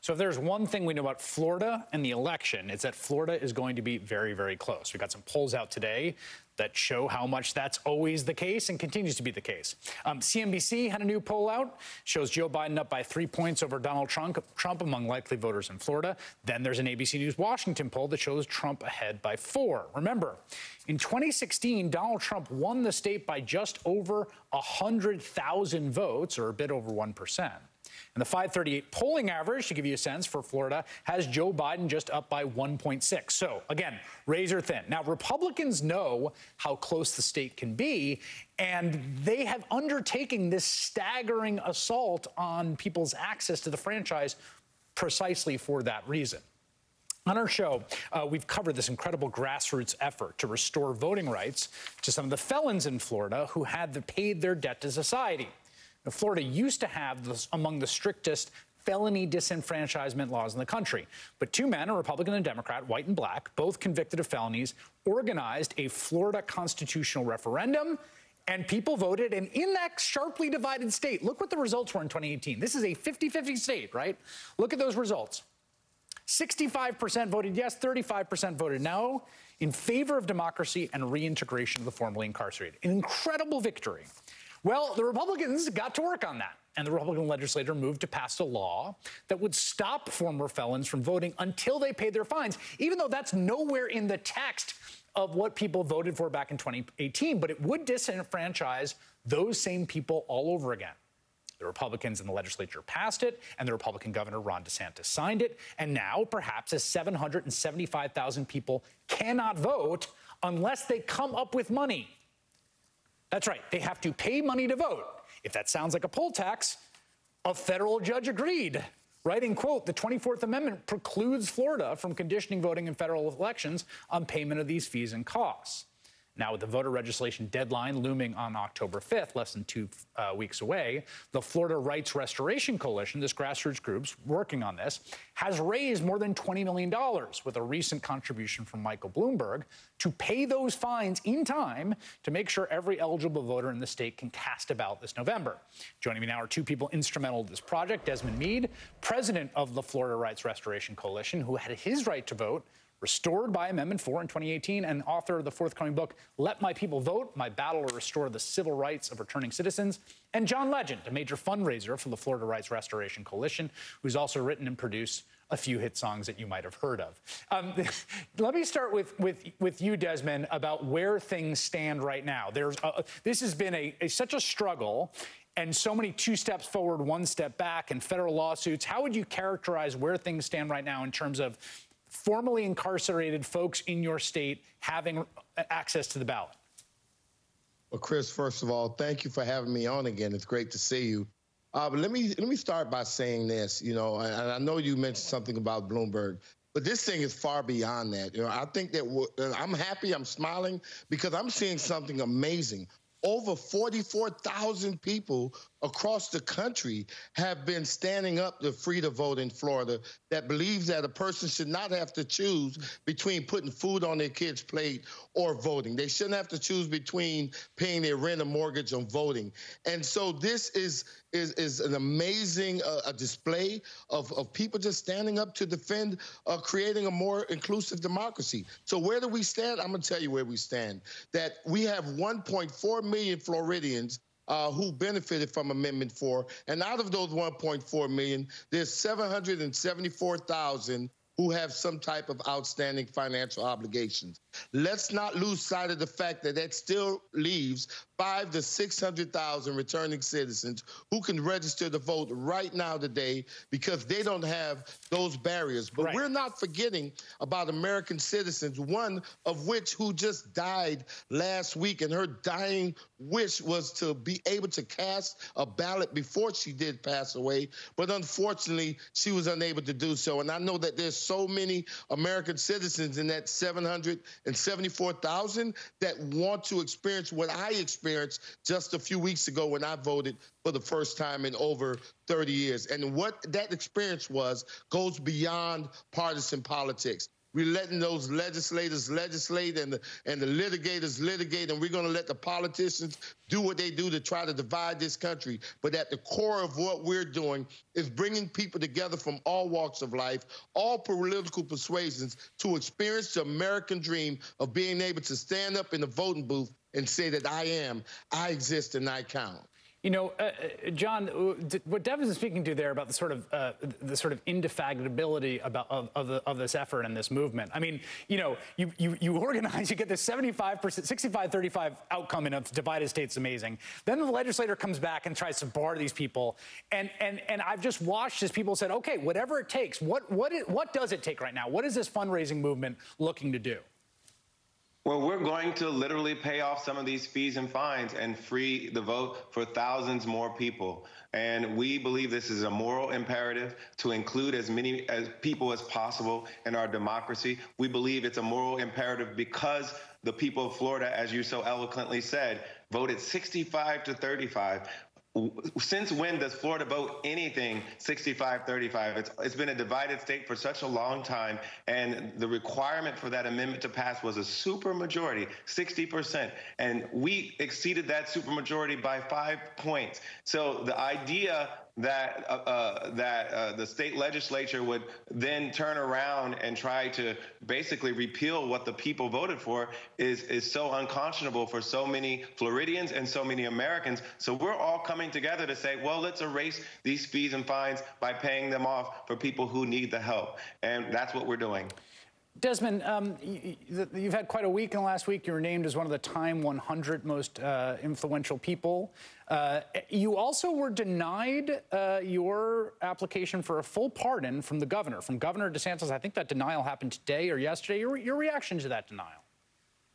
So if there's one thing we know about Florida and the election, it's that Florida is going to be very, very close. We've got some polls out today that show how much that's always the case and continues to be the case. Um, CNBC had a new poll out, shows Joe Biden up by three points over Donald Trump, Trump among likely voters in Florida. Then there's an ABC News Washington poll that shows Trump ahead by four. Remember, in 2016, Donald Trump won the state by just over 100,000 votes, or a bit over 1%. And the 538 polling average, to give you a sense for Florida, has Joe Biden just up by 1.6. So again, razor thin. Now, Republicans know how close the state can be, and they have undertaken this staggering assault on people's access to the franchise precisely for that reason. On our show, uh, we've covered this incredible grassroots effort to restore voting rights to some of the felons in Florida who had paid their debt to society. Now, Florida used to have this, among the strictest felony disenfranchisement laws in the country. But two men, a Republican and Democrat, white and black, both convicted of felonies, organized a Florida constitutional referendum. And people voted. And in that sharply divided state, look what the results were in 2018. This is a 50 50 state, right? Look at those results 65% voted yes, 35% voted no in favor of democracy and reintegration of the formerly incarcerated. An incredible victory. Well, the Republicans got to work on that. And the Republican legislature moved to pass a law that would stop former felons from voting until they paid their fines, even though that's nowhere in the text of what people voted for back in 2018. But it would disenfranchise those same people all over again. The Republicans in the legislature passed it, and the Republican governor Ron DeSantis signed it. And now, perhaps, as 775,000 people cannot vote unless they come up with money that's right. They have to pay money to vote. If that sounds like a poll tax, a federal judge agreed. Writing, quote, the 24th Amendment precludes Florida from conditioning voting in federal elections on payment of these fees and costs. Now, with the voter registration deadline looming on October 5th, less than two uh, weeks away, the Florida Rights Restoration Coalition, this grassroots group's working on this, has raised more than $20 million with a recent contribution from Michael Bloomberg to pay those fines in time to make sure every eligible voter in the state can cast a ballot this November. Joining me now are two people instrumental to this project Desmond Meade, president of the Florida Rights Restoration Coalition, who had his right to vote restored by Amendment 4 in 2018, and author of the forthcoming book, Let My People Vote My Battle to Restore the Civil Rights of Returning Citizens, and John Legend, a major fundraiser for the Florida Rights Restoration Coalition, who's also written and produced a few hit songs that you might have heard of. Um, let me start with, with, with you, Desmond, about where things stand right now. There's a, this has been a, a, such a struggle and so many two steps forward, one step back, and federal lawsuits. How would you characterize where things stand right now in terms of formerly incarcerated folks in your state having access to the ballot? Well, Chris, first of all, thank you for having me on again. It's great to see you. Uh, but let me let me start by saying this. You know, and I know you mentioned something about Bloomberg, but this thing is far beyond that. You know, I think that I'm happy, I'm smiling because I'm seeing something amazing. Over 44,000 people across the country have been standing up to free to vote in Florida that believes that a person should not have to choose between putting food on their kid's plate or voting. They shouldn't have to choose between paying their rent or mortgage or voting. And so this is is, is an amazing uh, a display of, of people just standing up to defend uh, creating a more inclusive democracy. So where do we stand? I'm going to tell you where we stand. That we have 1.4 million Floridians uh, who benefited from Amendment 4. And out of those 1.4 million, there's 774,000 who have some type of outstanding financial obligations. Let's not lose sight of the fact that that still leaves five to 600,000 returning citizens who can register to vote right now today because they don't have those barriers. But right. we're not forgetting about American citizens, one of which who just died last week, and her dying wish was to be able to cast a ballot before she did pass away. But unfortunately, she was unable to do so. And I know that there's so many American citizens in that 774,000 that want to experience what I experienced just a few weeks ago when I voted for the first time in over 30 years. And what that experience was goes beyond partisan politics. We're letting those legislators legislate and the, and the litigators litigate, and we're going to let the politicians do what they do to try to divide this country. But at the core of what we're doing is bringing people together from all walks of life, all political persuasions, to experience the American dream of being able to stand up in the voting booth and say that I am, I exist, and I count. You know, uh, uh John, uh, what Devin is speaking to there about the sort of uh, the sort of indefatigability about of, of, the, of, this effort and this movement. I mean, you know, you you, you organize, you get this 75 percent, 65 35 outcome in a divided state's amazing. Then the legislator comes back and tries to bar these people, and and and I've just watched as people said, okay, whatever it takes. What what it, what does it take right now? What is this fundraising movement looking to do? Well, we're going to literally pay off some of these fees and fines and free the vote for thousands more people. And we believe this is a moral imperative to include as many as people as possible in our democracy. We believe it's a moral imperative because the people of Florida, as you so eloquently said, voted 65 to 35 since when does Florida vote anything 65 35? It's, it's been a divided state for such a long time. And the requirement for that amendment to pass was a supermajority, 60%. And we exceeded that supermajority by five points. So the idea that uh, uh, that uh, the state legislature would then turn around and try to basically repeal what the people voted for is is so unconscionable for so many Floridians and so many Americans. So we're all coming together to say, well, let's erase these fees and fines by paying them off for people who need the help, and that's what we're doing. Desmond, um, you, have had quite a week in the last week. You were named as one of the Time 100 most uh, influential people. Uh, you also were denied uh, your application for a full pardon from the governor, from Governor DeSantis. I think that denial happened today or yesterday. Your, your reaction to that denial?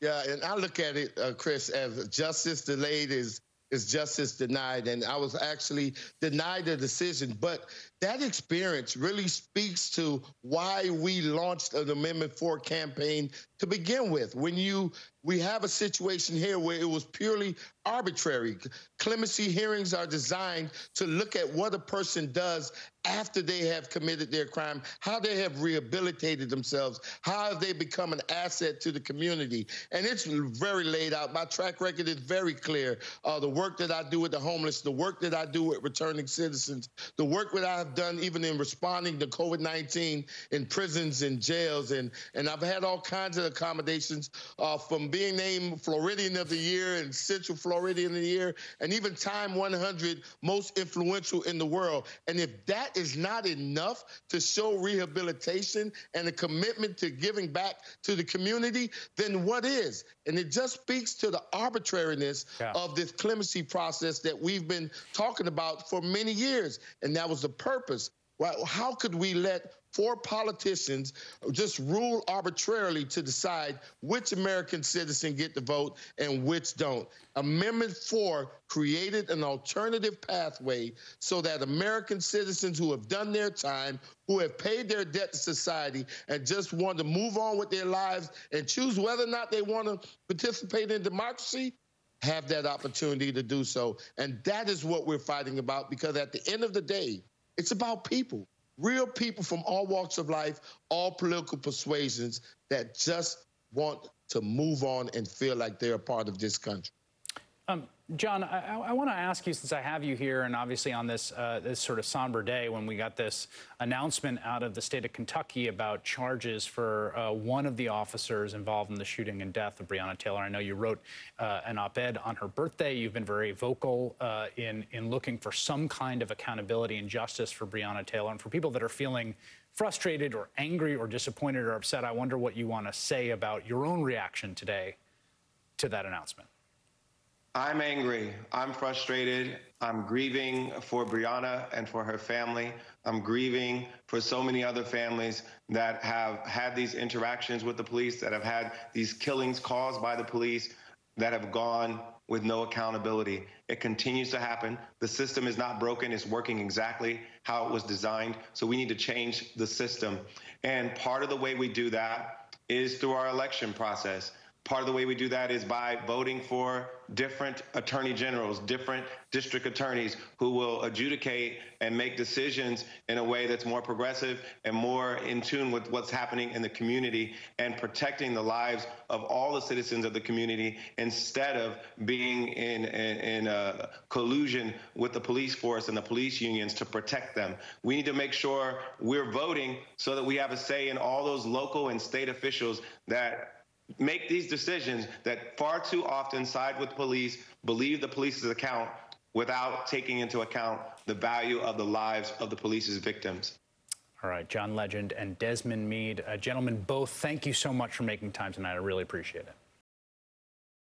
Yeah, and I look at it, uh, Chris, as justice delayed is is justice denied. And I was actually denied the decision. But that experience really speaks to why we launched an Amendment 4 campaign to begin with. When you we have a situation here where it was purely arbitrary. Clemency hearings are designed to look at what a person does after they have committed their crime, how they have rehabilitated themselves, how have they become an asset to the community. And it's very laid out. My track record is very clear. Uh, the work that I do with the homeless, the work that I do with returning citizens, the work that I've done even in responding to COVID 19 in prisons and jails. And, and I've had all kinds of accommodations uh, from being named Floridian of the Year and Central Floridian of the Year, and even Time 100 most influential in the world. And if that is not enough to show rehabilitation and a commitment to giving back to the community, then what is? And it just speaks to the arbitrariness yeah. of this clemency process that we've been talking about for many years. And that was the purpose. Well, how could we let four politicians just rule arbitrarily to decide which American citizen get to vote and which don't. Amendment 4 created an alternative pathway so that American citizens who have done their time, who have paid their debt to society and just want to move on with their lives and choose whether or not they want to participate in democracy, have that opportunity to do so. And that is what we're fighting about because at the end of the day, it's about people real people from all walks of life, all political persuasions that just want to move on and feel like they're a part of this country. Um, John, I, I want to ask you, since I have you here, and obviously on this uh, this sort of somber day when we got this announcement out of the state of Kentucky about charges for uh, one of the officers involved in the shooting and death of Breonna Taylor. I know you wrote uh, an op-ed on her birthday. You've been very vocal uh, in in looking for some kind of accountability and justice for Breonna Taylor, and for people that are feeling frustrated or angry or disappointed or upset. I wonder what you want to say about your own reaction today to that announcement. I'm angry. I'm frustrated. I'm grieving for Breonna and for her family. I'm grieving for so many other families that have had these interactions with the police, that have had these killings caused by the police, that have gone with no accountability. It continues to happen. The system is not broken, it's working exactly how it was designed. So we need to change the system. And part of the way we do that is through our election process. Part of the way we do that is by voting for different attorney generals, different district attorneys who will adjudicate and make decisions in a way that's more progressive and more in tune with what's happening in the community and protecting the lives of all the citizens of the community instead of being in, in, in collusion with the police force and the police unions to protect them. We need to make sure we're voting so that we have a say in all those local and state officials that make these decisions that far too often side with police, believe the police's account without taking into account the value of the lives of the police's victims. All right, John Legend and Desmond Meade. uh, gentlemen, both thank you so much for making time tonight. I really appreciate it.